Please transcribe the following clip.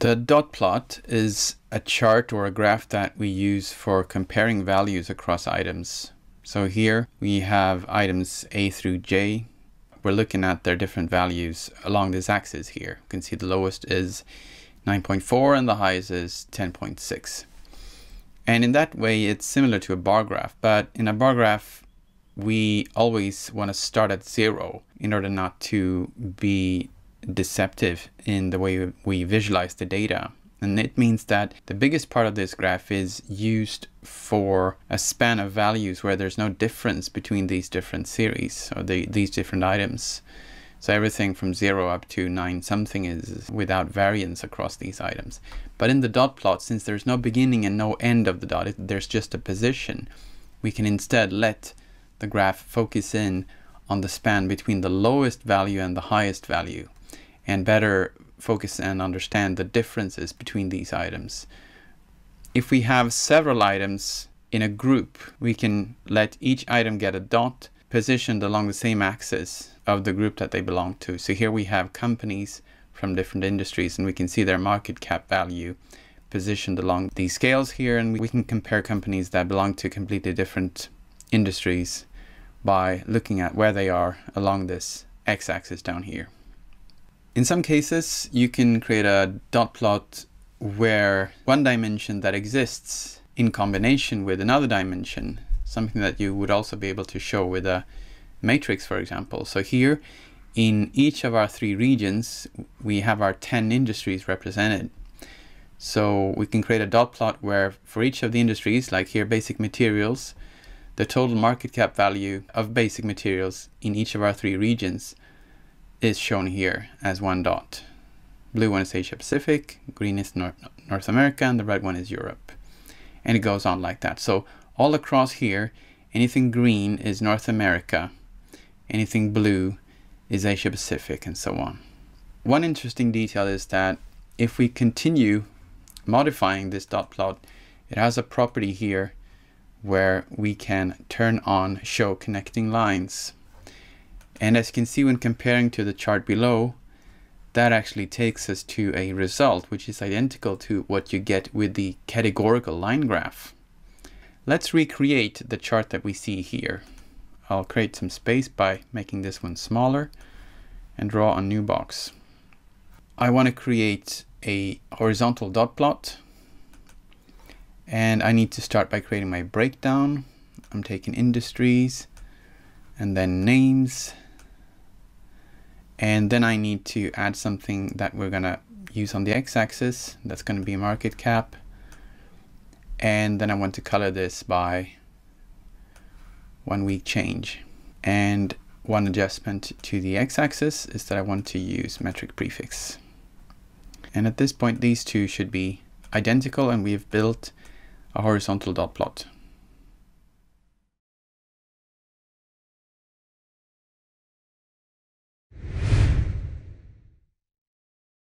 The dot plot is a chart or a graph that we use for comparing values across items. So here we have items A through J. We're looking at their different values along this axis here. You can see the lowest is 9.4 and the highest is 10.6. And in that way, it's similar to a bar graph, but in a bar graph, we always want to start at zero in order not to be deceptive in the way we visualize the data. And it means that the biggest part of this graph is used for a span of values where there's no difference between these different series or the, these different items. So everything from zero up to nine something is without variance across these items. But in the dot plot, since there's no beginning and no end of the dot, there's just a position, we can instead let the graph focus in on the span between the lowest value and the highest value and better focus and understand the differences between these items. If we have several items in a group, we can let each item get a dot positioned along the same axis of the group that they belong to. So here we have companies from different industries and we can see their market cap value positioned along these scales here and we can compare companies that belong to completely different industries by looking at where they are along this x-axis down here. In some cases, you can create a dot plot where one dimension that exists in combination with another dimension, something that you would also be able to show with a matrix, for example. So here, in each of our three regions, we have our 10 industries represented. So we can create a dot plot where for each of the industries, like here, basic materials, the total market cap value of basic materials in each of our three regions is shown here as one dot. Blue one is Asia Pacific, green is North, North America, and the red one is Europe. And it goes on like that. So all across here, anything green is North America, anything blue is Asia Pacific, and so on. One interesting detail is that if we continue modifying this dot plot, it has a property here where we can turn on show connecting lines. And as you can see when comparing to the chart below, that actually takes us to a result which is identical to what you get with the categorical line graph. Let's recreate the chart that we see here. I'll create some space by making this one smaller and draw a new box. I want to create a horizontal dot plot and I need to start by creating my breakdown. I'm taking industries and then names and then I need to add something that we're gonna use on the x-axis. That's gonna be market cap. And then I want to color this by one week change. And one adjustment to the x-axis is that I want to use metric prefix. And at this point, these two should be identical and we've built a horizontal dot plot.